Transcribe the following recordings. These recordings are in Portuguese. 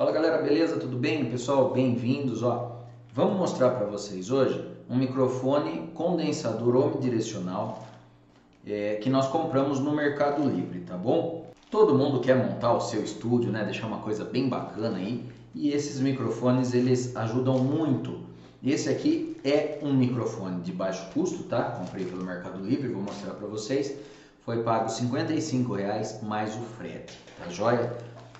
Fala galera, beleza? Tudo bem? Pessoal, bem-vindos. Ó, vamos mostrar para vocês hoje um microfone condensador omnidirecional é, que nós compramos no Mercado Livre, tá bom? Todo mundo quer montar o seu estúdio, né? Deixar uma coisa bem bacana aí. E esses microfones eles ajudam muito. Esse aqui é um microfone de baixo custo, tá? Comprei pelo Mercado Livre, vou mostrar para vocês. Foi pago 55 reais mais o frete, tá joia?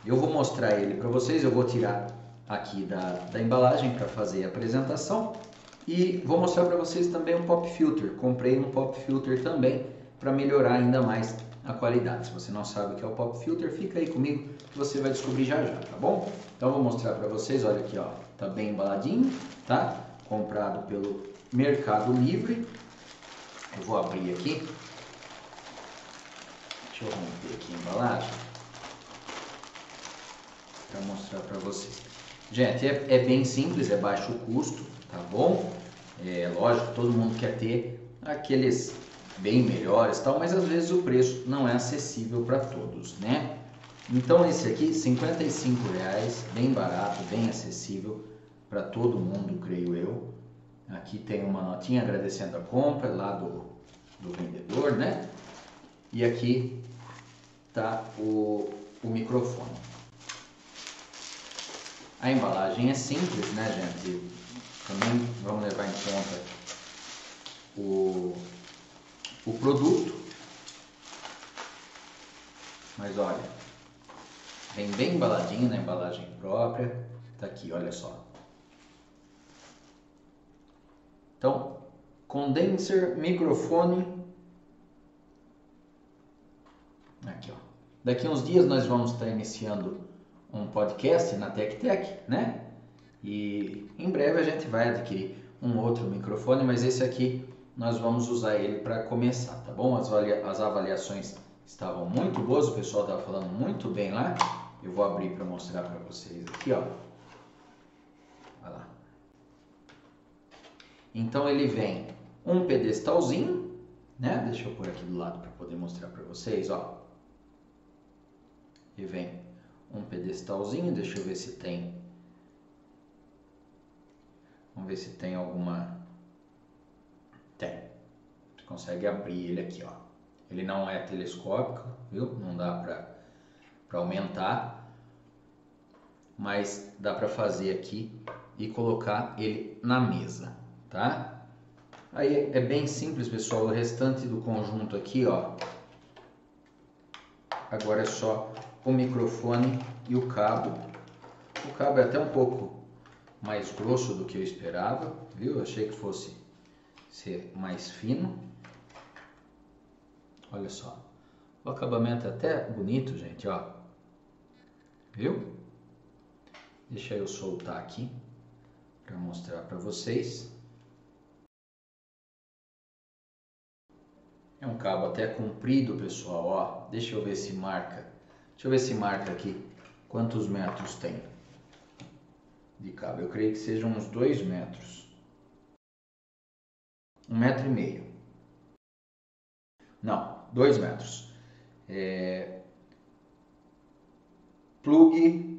Eu vou mostrar ele para vocês, eu vou tirar aqui da, da embalagem para fazer a apresentação e vou mostrar para vocês também um pop filter. Comprei um pop filter também para melhorar ainda mais a qualidade. Se você não sabe o que é o pop filter, fica aí comigo que você vai descobrir já já, tá bom? Então vou mostrar para vocês, olha aqui, ó, tá bem embaladinho, tá? Comprado pelo Mercado Livre. Eu vou abrir aqui. Deixa eu romper aqui a embalagem para mostrar para vocês. Gente, é, é, bem simples, é baixo custo, tá bom? É lógico, todo mundo quer ter aqueles bem melhores, tal, mas às vezes o preço não é acessível para todos, né? Então esse aqui, 55 reais, bem barato, bem acessível para todo mundo, creio eu. Aqui tem uma notinha agradecendo a compra lá do, do vendedor, né? E aqui tá o, o microfone. A embalagem é simples, né, gente? Também vamos levar em conta o, o produto. Mas olha, vem bem embaladinho na embalagem própria. Tá aqui, olha só. Então, condenser, microfone. Aqui, ó. Daqui uns dias nós vamos estar iniciando um podcast na TecTec, né? E em breve a gente vai adquirir um outro microfone, mas esse aqui nós vamos usar ele para começar, tá bom? As, as avaliações estavam muito boas, o pessoal estava falando muito bem lá. Eu vou abrir para mostrar para vocês aqui, ó. Olha lá. Então ele vem um pedestalzinho, né? Deixa eu pôr aqui do lado para poder mostrar para vocês, ó. E vem um pedestalzinho, deixa eu ver se tem. Vamos ver se tem alguma. Tem. Você consegue abrir ele aqui, ó. Ele não é telescópico, viu? Não dá para aumentar, mas dá para fazer aqui e colocar ele na mesa, tá? Aí é bem simples, pessoal. O restante do conjunto aqui, ó. Agora é só o microfone e o cabo. O cabo é até um pouco mais grosso do que eu esperava, viu? Achei que fosse ser mais fino. Olha só. O acabamento é até bonito, gente, ó. Viu? Deixa eu soltar aqui para mostrar para vocês. É um cabo até comprido, pessoal, ó. Deixa eu ver se marca Deixa eu ver se marca aqui quantos metros tem de cabo. Eu creio que sejam uns 2 metros. Um metro e meio. Não, 2 metros. É... Plug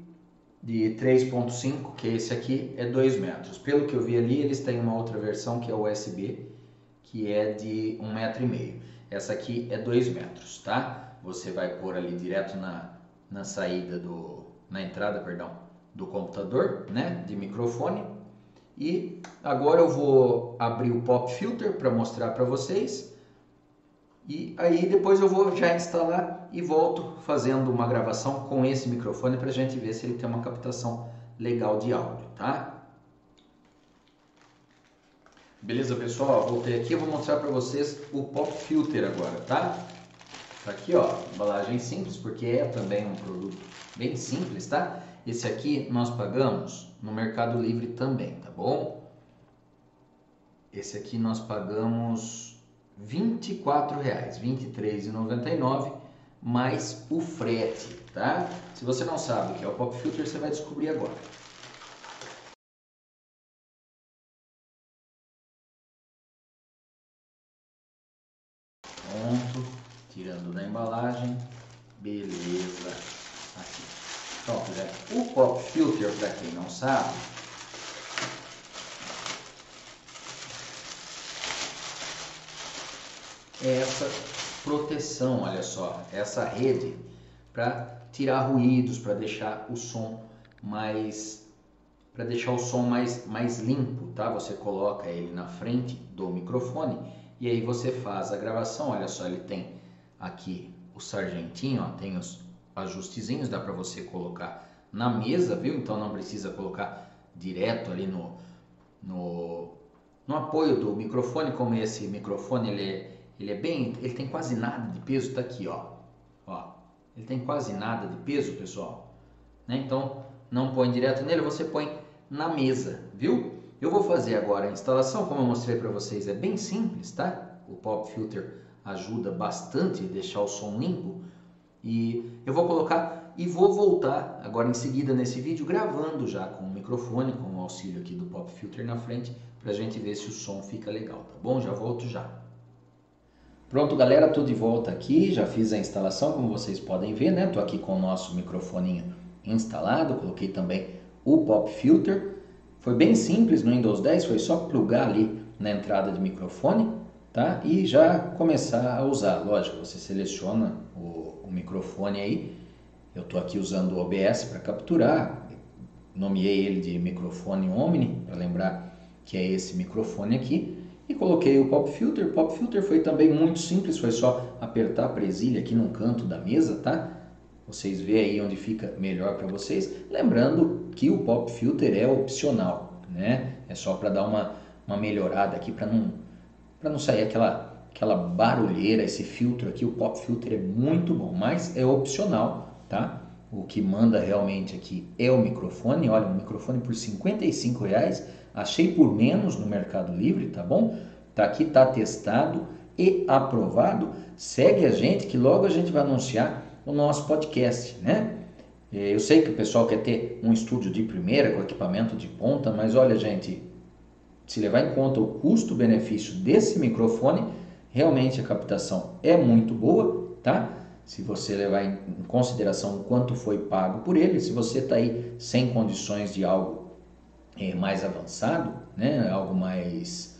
de 3.5, que é esse aqui, é 2 metros. Pelo que eu vi ali, eles têm uma outra versão que é USB, que é de 1,5 um metro. E meio. Essa aqui é 2 metros, tá? Você vai pôr ali direto na, na saída do, na entrada, perdão, do computador, né, de microfone. E agora eu vou abrir o pop filter para mostrar para vocês. E aí depois eu vou já instalar e volto fazendo uma gravação com esse microfone para a gente ver se ele tem uma captação legal de áudio, tá? Beleza, pessoal? Voltei aqui, eu vou mostrar para vocês o pop filter agora, tá? Tá aqui, ó, embalagem simples, porque é também um produto bem simples, tá? Esse aqui nós pagamos no Mercado Livre também, tá bom? Esse aqui nós pagamos R$ 24,00, R$ 23,99 mais o frete, tá? Se você não sabe o que é o Pop Filter, você vai descobrir agora. Tirando da embalagem, beleza, aqui. Pronto, já. O pop filter, para quem não sabe, é essa proteção, olha só, essa rede para tirar ruídos, para deixar o som mais para deixar o som mais, mais limpo, tá? Você coloca ele na frente do microfone e aí você faz a gravação. Olha só, ele tem aqui o sargentinho, ó, tem os ajustezinhos, dá para você colocar na mesa, viu? Então não precisa colocar direto ali no, no, no apoio do microfone, como esse microfone ele é, ele é bem, ele tem quase nada de peso, tá aqui, ó, ó, ele tem quase nada de peso, pessoal, né? Então não põe direto nele, você põe na mesa, viu? Eu vou fazer agora a instalação, como eu mostrei para vocês, é bem simples, tá? O pop filter ajuda bastante deixar o som limpo e eu vou colocar e vou voltar agora em seguida nesse vídeo gravando já com o microfone, com o auxílio aqui do pop filter na frente, para a gente ver se o som fica legal, tá bom? Já volto já. Pronto, galera, tô de volta aqui, já fiz a instalação, como vocês podem ver, né? Tô aqui com o nosso microfoninho instalado, coloquei também o pop filter. Foi bem simples no Windows 10, foi só plugar ali na entrada de microfone, tá? E já começar a usar. Lógico, você seleciona o, o microfone aí. Eu estou aqui usando o OBS para capturar. Nomeei ele de microfone Omni, para lembrar que é esse microfone aqui. E coloquei o pop filter. O pop filter foi também muito simples, foi só apertar a presilha aqui no canto da mesa, tá? Vocês veem aí onde fica melhor para vocês. Lembrando que o pop filter é opcional, né? É só para dar uma, uma melhorada aqui para não para não sair aquela aquela barulheira, esse filtro aqui, o pop filter é muito bom, mas é opcional, tá? O que manda realmente aqui é o microfone. Olha, um microfone por 55 reais. Achei por menos no Mercado Livre, tá bom? Tá aqui, tá testado e aprovado. Segue a gente que logo a gente vai anunciar o nosso podcast, né? Eu sei que o pessoal quer ter um estúdio de primeira com equipamento de ponta, mas olha, gente, se levar em conta o custo-benefício desse microfone, realmente a captação é muito boa, tá? Se você levar em consideração quanto foi pago por ele, se você está aí sem condições de algo é, mais avançado, né? Algo mais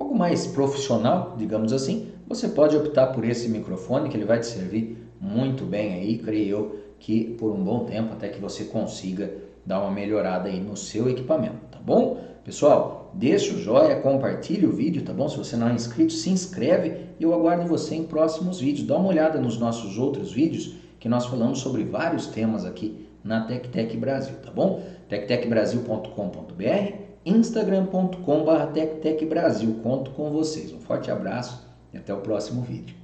algo mais profissional, digamos assim, você pode optar por esse microfone que ele vai te servir muito bem aí, creio eu, que por um bom tempo até que você consiga dar uma melhorada aí no seu equipamento, tá bom? Pessoal, deixa o joia, compartilhe o vídeo, tá bom? Se você não é inscrito, se inscreve e eu aguardo você em próximos vídeos. Dá uma olhada nos nossos outros vídeos que nós falamos sobre vários temas aqui na TecTec Brasil, tá bom? tectecbrasil.com.br, instagram.com.br tectecbrasil. Conto com vocês. Um forte abraço e até o próximo vídeo.